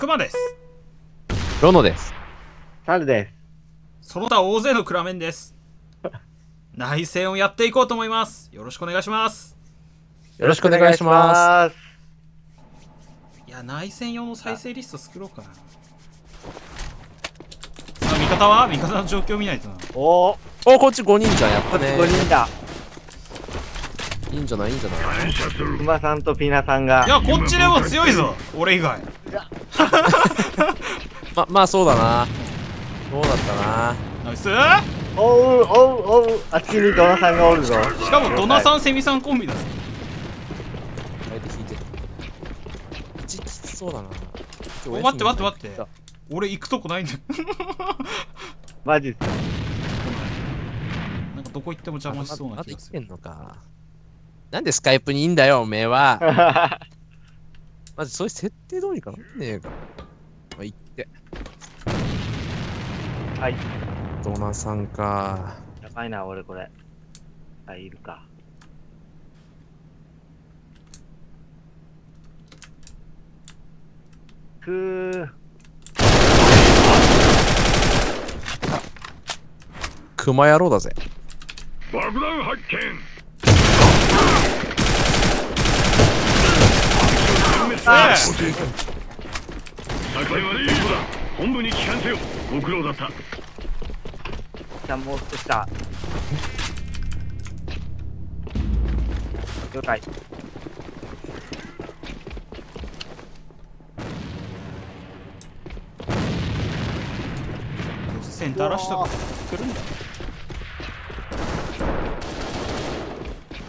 クマです。ロノです。猿です。その他大勢のクラメンです。内戦をやっていこうと思います。よろしくお願いします。よろしくお願いします。いや、内戦用の再生リスト作ろうかな。さあ、味方は？味方の状況見ないとな。す。おー、おこっち5人じゃん、やっぱね。5人だ。いいんじゃないいいんじゃない熊さんとピナさんがい。や、こっちでも強いぞ。俺以外。ま、まあそうだな。そうだったな。ナイスおう、おう、おう、あっちにドナさんがおるぞ。しかも、ドナさん、セミさんコンビだぞ。あえて引いて。一きつそうだな。お待って待って待って俺行くとこないんだよ。マジっす。なんかどこ行っても邪魔しそうなまだ生きて気がする。んのか。なんでスカイプにいいんだよ、おめえは。まずそういう設定どうにかな？んねえか。まあ、行って。はい。ドナさんか。やばいな、俺これ。あ、いるか。くー。熊野郎だぜ。爆弾発見あ作戦はリードだ本部に帰還せよご苦労だったじゃあもう少しだ。了解。センターラッシュとか来るんだ。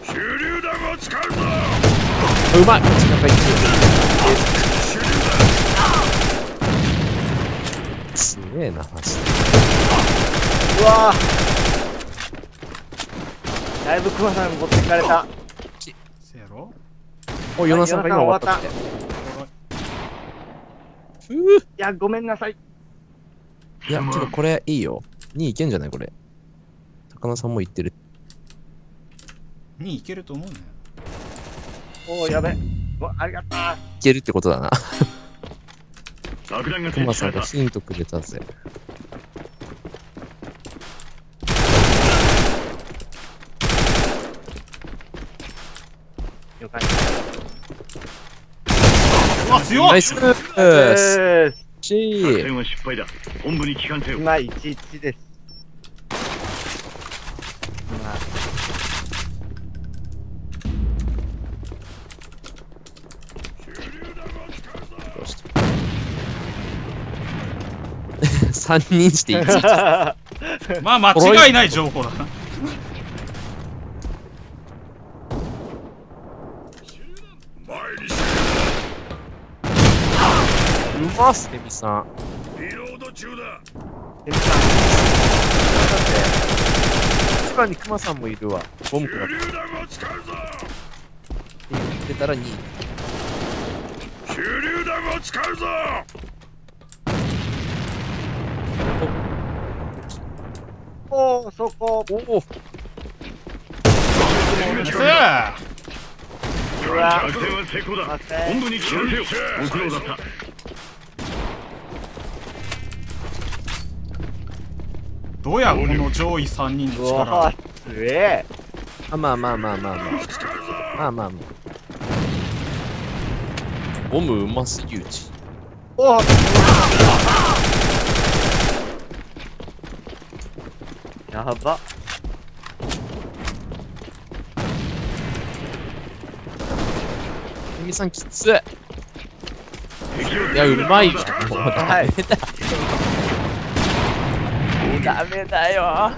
手榴弾を使うぞうまいすげえな、マジで。うわーだいぶ熊さん持ってかれた。せやろ？お、ヨナさんが今終わった。ふういや、ごめんなさい。いや、けどこれいいよ。2いけんじゃない？これ。高野さんも言ってる。に行けると思うね。おー、やべ。おありがとう。いけるってことだな。マさんがヒントくれたぜ。了解。うわ、強っナイスーえー、し作戦は失敗だ本部に帰還せよ今11ですうした ?3 人して1。まあ、間違いない情報だな。うまっす、テミさん。リロード中だエミさん、一番にクマさんもいるわ。ボム手クラって榴弾を使うぞ言ってたら2位。手榴弾を使うぞおー、そこ。おおうわ作戦は成功だ待って本部に帰還せよご苦労だったどうや、この上位3人うの力わ。ー、すげえ。あまあまあまあまあまあ。まあまあまあ。ボムうますぎうち。おーやば。テミさんきつい。いや、うまいわ。もうはいダメだ。ダメだよ。は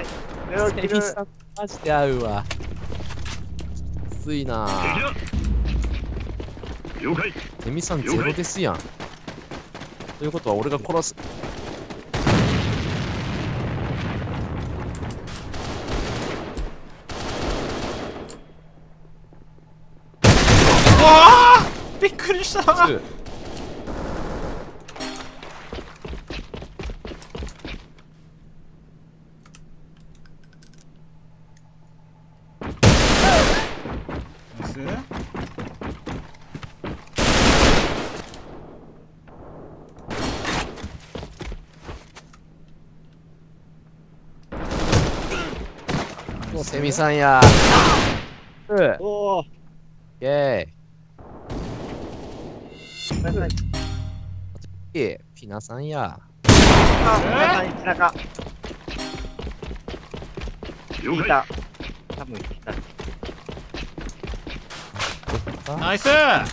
い。ミ。さんマジで合うわ。きついなテミさんゼロですやん。ということは俺が殺す。びっくりしたセミさんや。うん。おお。イェーイ。えピナさんや。あ、皆さん、背中。了解聞いた。多分聞いた。ナイスあ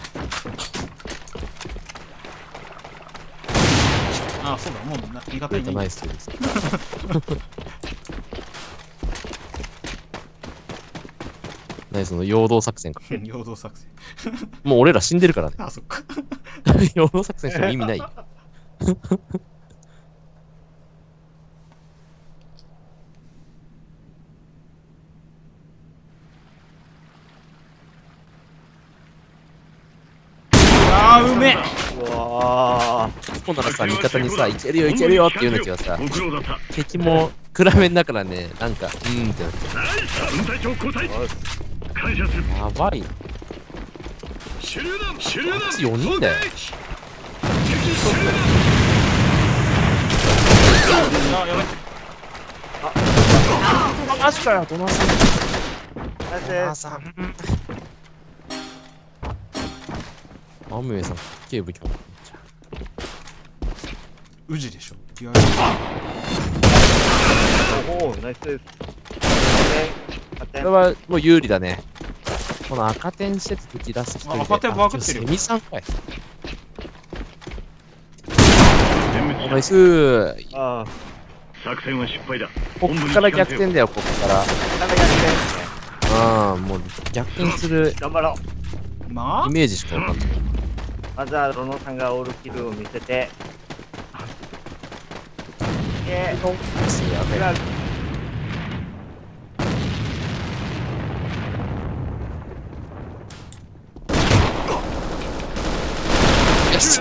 そうだもうな味方にナイスです。何その陽動作戦か。陽動作戦もう俺ら死んでるからね。あそっか陽動作戦しても意味ない。あーうめえ。うわ今度ならさ、味方にさ、いけるよいけるよって言うんだけどさ、敵も暗めだからね、なんか、うーんってなって。やばいな。4人だよ敵手榴弾あマジかよ、ドナさん。ドナさん。アムウェイさん、警部今日。宇治でしょおお、ナイスです。加こ点れはもう有利だね。この赤点してて敵出す人あ赤点バグってるよセミさんかい。ナイスああ、作戦は失敗だこっから逆転だよ、こっから。ダメ逆転。ああ、もう逆転する頑張ろう。まあ？イメージしかわかんない。まずはロノさんがオールキルを見せて。で、やべえ。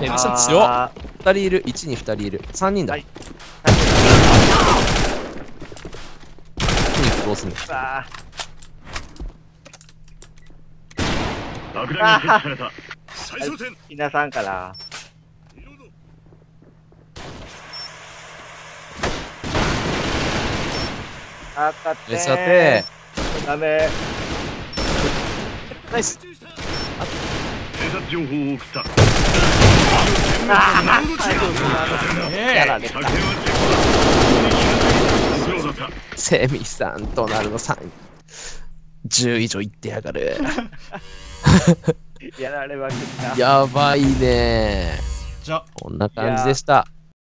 裏よし、セミさん強っあ二人いる、1に二人いる。3人だ。はい1にどうすんの？ーあ爆弾が設置さ皆さんから。赤点。レス当て。ダメ。ナイス偵察情報を送ったええやられセミさん、ドナルドさん。10以上いってやがる。やられまくった。やばいねじゃあこんな感じでした。